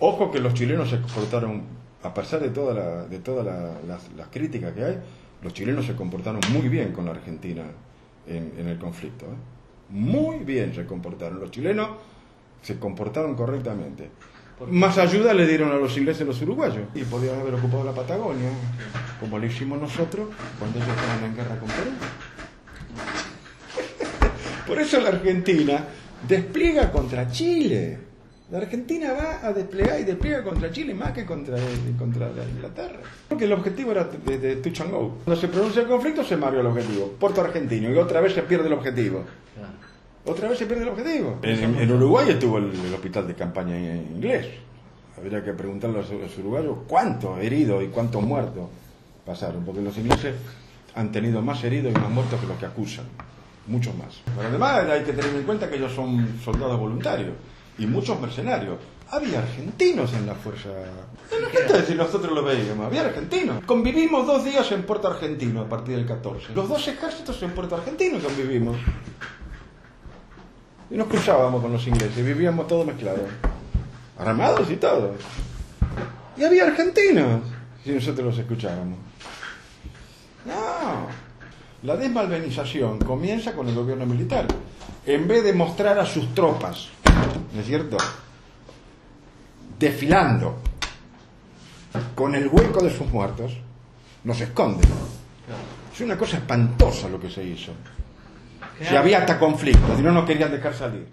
Ojo que los chilenos se comportaron, a pesar de, toda la- de todas la- las, las críticas que hay, los chilenos se comportaron muy bien con la Argentina en, en el conflicto. ¿eh? Muy bien se comportaron. Los chilenos se comportaron correctamente. Más ayuda le dieron a los ingleses y los uruguayos. Y podían haber ocupado la Patagonia, como lo hicimos nosotros cuando ellos estaban en guerra con Perú. Por eso la Argentina despliega contra Chile. La Argentina va a desplegar y despliega contra Chile más que contra, contra la Inglaterra. Porque el objetivo era de, de touch and go. Cuando se produce el conflicto se marca el objetivo. Puerto Argentino. Y otra vez se pierde el objetivo. Otra vez se pierde el objetivo. En, en Uruguay estuvo el, el hospital de campaña en inglés. Habría que preguntarle a los, los uruguayos cuántos heridos y cuántos muertos pasaron. Porque los ingleses han tenido más heridos y más muertos que los que acusan. Muchos más. Pero además hay que tener en cuenta que ellos son soldados voluntarios y muchos mercenarios. Había argentinos en la fuerza. Imagínate si nosotros lo veíamos, había argentinos. Convivimos dos días en Puerto Argentino a partir del 14. Los dos ejércitos en Puerto Argentino convivimos. Y nos cruzábamos con los ingleses, vivíamos todos mezclados. Armados y todo. Y había argentinos, si nosotros los escuchábamos. No. La desmalvenización comienza con el gobierno militar. En vez de mostrar a sus tropas, ¿no es cierto? Desfilando con el hueco de sus muertos, nos esconden. Es una cosa espantosa lo que se hizo. Si había hasta conflicto, si no nos querían dejar salir.